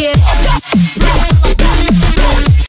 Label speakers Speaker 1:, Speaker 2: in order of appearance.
Speaker 1: Yeah.